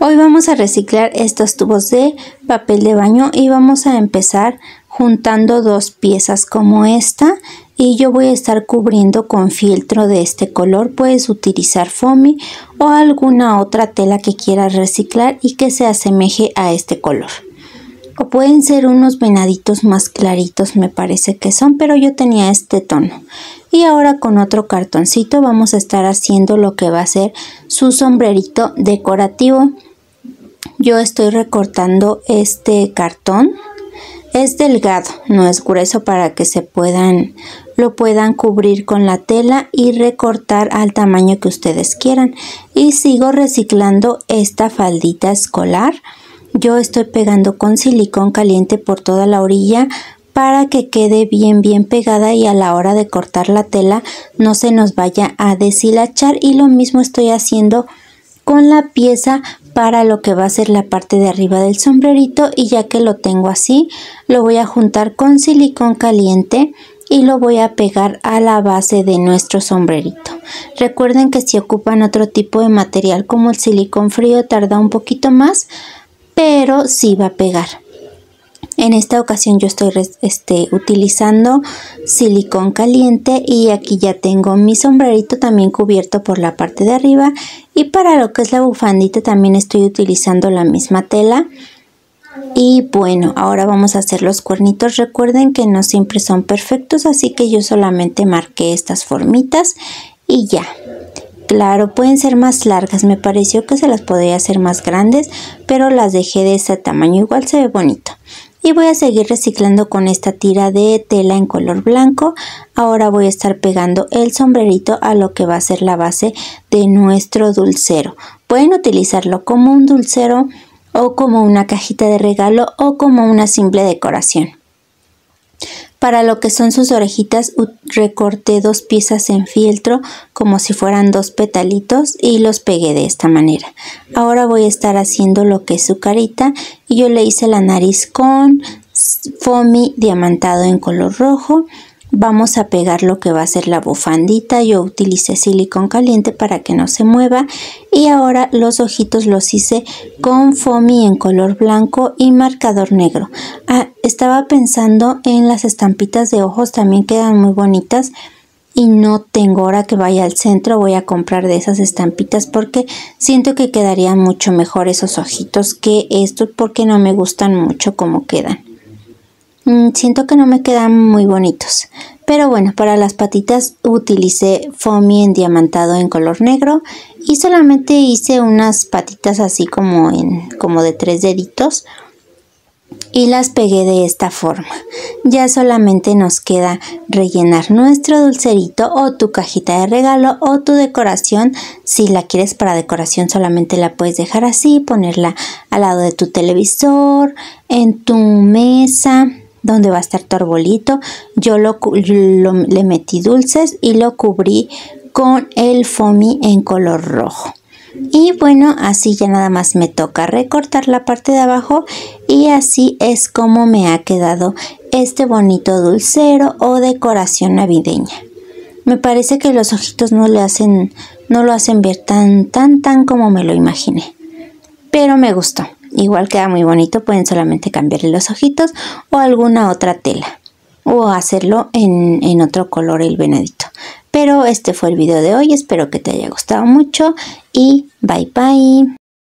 Hoy vamos a reciclar estos tubos de papel de baño y vamos a empezar juntando dos piezas como esta y yo voy a estar cubriendo con filtro de este color. Puedes utilizar foamy o alguna otra tela que quieras reciclar y que se asemeje a este color o pueden ser unos venaditos más claritos me parece que son pero yo tenía este tono. Y ahora con otro cartoncito vamos a estar haciendo lo que va a ser su sombrerito decorativo. Yo estoy recortando este cartón. Es delgado no es grueso para que se puedan lo puedan cubrir con la tela y recortar al tamaño que ustedes quieran. Y sigo reciclando esta faldita escolar yo estoy pegando con silicón caliente por toda la orilla para que quede bien bien pegada y a la hora de cortar la tela no se nos vaya a deshilachar y lo mismo estoy haciendo con la pieza para lo que va a ser la parte de arriba del sombrerito y ya que lo tengo así lo voy a juntar con silicón caliente y lo voy a pegar a la base de nuestro sombrerito. Recuerden que si ocupan otro tipo de material como el silicón frío tarda un poquito más, pero sí va a pegar. En esta ocasión yo estoy este, utilizando silicón caliente y aquí ya tengo mi sombrerito también cubierto por la parte de arriba y para lo que es la bufandita también estoy utilizando la misma tela. Y bueno, ahora vamos a hacer los cuernitos. Recuerden que no siempre son perfectos, así que yo solamente marqué estas formitas y ya. Claro, pueden ser más largas, me pareció que se las podría hacer más grandes, pero las dejé de ese tamaño, igual se ve bonito. Y voy a seguir reciclando con esta tira de tela en color blanco. Ahora voy a estar pegando el sombrerito a lo que va a ser la base de nuestro dulcero. Pueden utilizarlo como un dulcero o como una cajita de regalo o como una simple decoración para lo que son sus orejitas recorté dos piezas en fieltro como si fueran dos petalitos y los pegué de esta manera. Ahora voy a estar haciendo lo que es su carita y yo le hice la nariz con foamy diamantado en color rojo Vamos a pegar lo que va a ser la bufandita. Yo utilicé silicón caliente para que no se mueva. Y ahora los ojitos los hice con foamy en color blanco y marcador negro. Ah, estaba pensando en las estampitas de ojos. También quedan muy bonitas. Y no tengo ahora que vaya al centro. Voy a comprar de esas estampitas porque siento que quedarían mucho mejor esos ojitos que estos porque no me gustan mucho como quedan. Mm, siento que no me quedan muy bonitos. Pero bueno, para las patitas utilicé foamy en diamantado en color negro y solamente hice unas patitas así como, en, como de tres deditos y las pegué de esta forma. Ya solamente nos queda rellenar nuestro dulcerito o tu cajita de regalo o tu decoración. Si la quieres para decoración solamente la puedes dejar así, ponerla al lado de tu televisor, en tu mesa donde va a estar tu arbolito. Yo lo, le metí dulces y lo cubrí con el foamy en color rojo. Y bueno, así ya nada más me toca recortar la parte de abajo y así es como me ha quedado este bonito dulcero o decoración navideña. Me parece que los ojitos no le hacen, no lo hacen ver tan, tan, tan como me lo imaginé. Pero me gustó. Igual queda muy bonito, pueden solamente cambiarle los ojitos o alguna otra tela o hacerlo en, en otro color el venadito. Pero este fue el video de hoy, espero que te haya gustado mucho y bye bye.